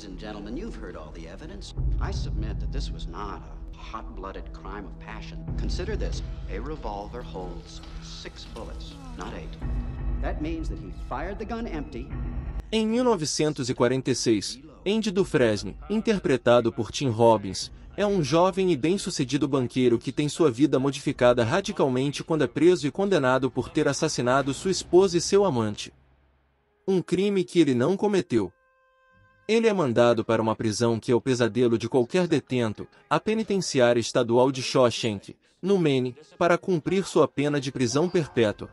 Ladies and gentlemen, you've heard all the evidence. I submit that this was not a hot-blooded crime of passion. Consider this. A revolver holds six bullets, not eight. That means that he fired the gun empty. Em 1946, Andy Dufresne, interpretado por Tim Robbins, é um jovem e bem-sucedido banqueiro que tem sua vida modificada radicalmente quando é preso e condenado por ter assassinado sua esposa e seu amante. Um crime que ele não cometeu. Ele é mandado para uma prisão que é o pesadelo de qualquer detento, a penitenciária estadual de Shawshank, no Maine, para cumprir sua pena de prisão perpétua.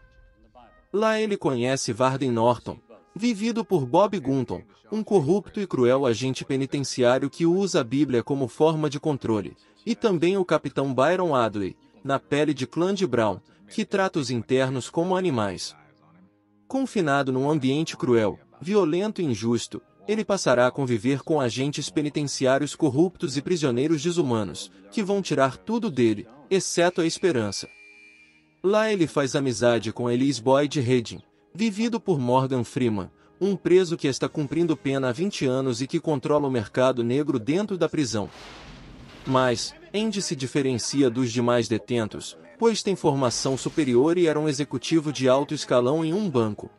Lá ele conhece Varden Norton, vivido por Bob Gunton, um corrupto e cruel agente penitenciário que usa a Bíblia como forma de controle, e também o capitão Byron Adley, na pele de clã de Brown, que trata os internos como animais. Confinado num ambiente cruel, violento e injusto, ele passará a conviver com agentes penitenciários corruptos e prisioneiros desumanos, que vão tirar tudo dele, exceto a esperança. Lá ele faz amizade com Elise Boyd Redding, vivido por Morgan Freeman, um preso que está cumprindo pena há 20 anos e que controla o mercado negro dentro da prisão. Mas, Andy se diferencia dos demais detentos, pois tem formação superior e era um executivo de alto escalão em um banco.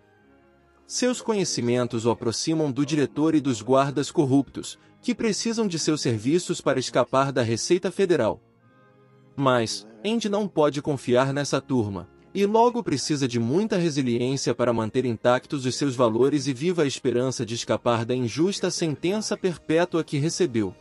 Seus conhecimentos o aproximam do diretor e dos guardas corruptos, que precisam de seus serviços para escapar da Receita Federal. Mas, Andy não pode confiar nessa turma, e logo precisa de muita resiliência para manter intactos os seus valores e viva a esperança de escapar da injusta sentença perpétua que recebeu.